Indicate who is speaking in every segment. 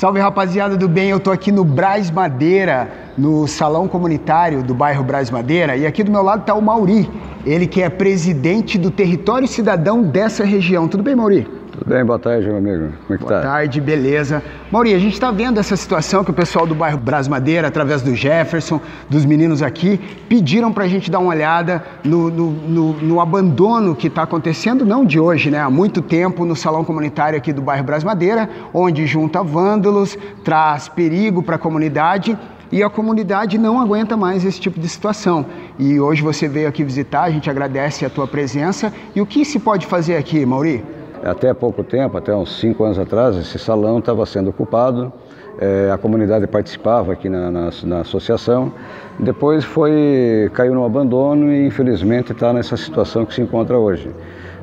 Speaker 1: Salve rapaziada do bem, eu tô aqui no Braz Madeira, no salão comunitário do bairro Braz Madeira, e aqui do meu lado tá o Mauri, ele que é presidente do Território Cidadão dessa região. Tudo bem, Mauri?
Speaker 2: Tudo bem, boa tarde, meu amigo. Como é que
Speaker 1: boa
Speaker 2: tá?
Speaker 1: Boa tarde, beleza. Mauri, a gente está vendo essa situação que o pessoal do bairro Braz Madeira, através do Jefferson, dos meninos aqui, pediram para a gente dar uma olhada no, no, no, no abandono que está acontecendo, não de hoje, né? Há muito tempo no salão comunitário aqui do bairro Braz Madeira, onde junta vândalos, traz perigo para a comunidade e a comunidade não aguenta mais esse tipo de situação. E hoje você veio aqui visitar, a gente agradece a tua presença. E o que se pode fazer aqui, Mauri?
Speaker 2: Até pouco tempo, até uns cinco anos atrás, esse salão estava sendo ocupado, é, a comunidade participava aqui na, na, na, associação, depois foi caiu no abandono e infelizmente está nessa situação que se encontra hoje.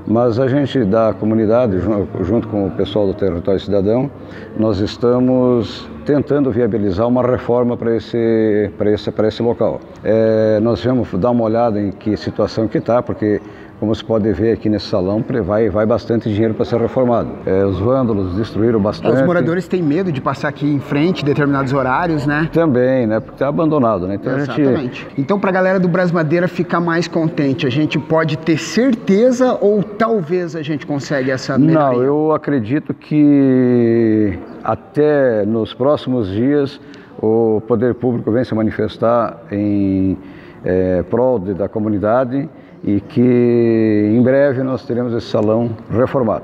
Speaker 2: Mas a gente da comunidade, junto com o pessoal do Território Cidadão, nós estamos tentando viabilizar uma reforma para esse, esse, esse local. É, nós vamos dar uma olhada em que situação que está, porque como se pode ver aqui nesse salão, vai, vai bastante dinheiro para ser reformado. É, os vândalos destruíram bastante.
Speaker 1: Os moradores têm medo de passar aqui em frente determinados horários, né?
Speaker 2: Também, né? Porque está abandonado, né?
Speaker 1: Então, Exatamente. Gente... Então, para a galera do Brasmadeira ficar mais contente, a gente pode ter certeza ou talvez a gente consiga essa melhoria?
Speaker 2: Não, eu acredito que até nos próximos dias o poder público vem se manifestar em é, prol da comunidade e que em breve nós teremos esse salão reformado.